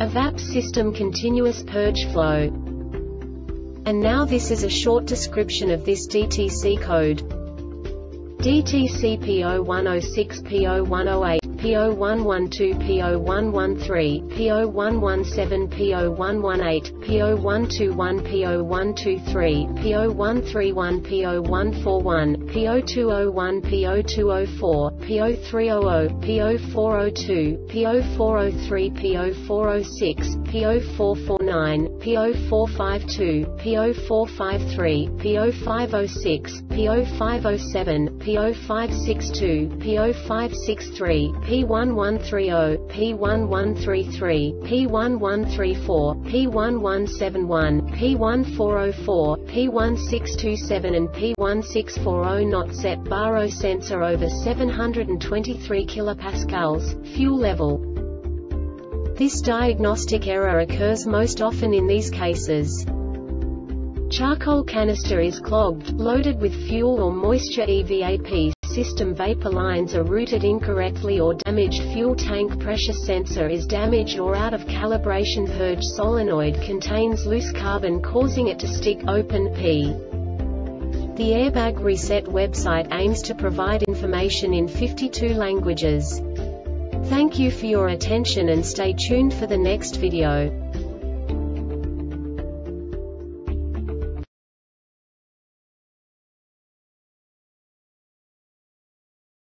EVAP system continuous purge flow. And now this is a short description of this DTC code. DTC P0106 P0108 P0112 P0113 P0117 P0118 P0121 P0123 P0131 P0141 P0201 P0204 P0300 P0402 P0403 P0406 P0449 P0452 P0453 P0506 P0507 P0562 P0563 P1130 P1133 P1134 P1171 P1404 P1627 and P1640 not set baro sensor over 723 kilopascals, fuel level. This diagnostic error occurs most often in these cases. Charcoal canister is clogged, loaded with fuel or moisture EVAP system vapor lines are routed incorrectly or damaged fuel tank pressure sensor is damaged or out of calibration purge solenoid contains loose carbon causing it to stick open P. The Airbag Reset website aims to provide information in 52 languages. Thank you for your attention and stay tuned for the next video.